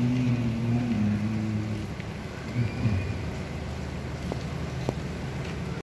Mm-hmm.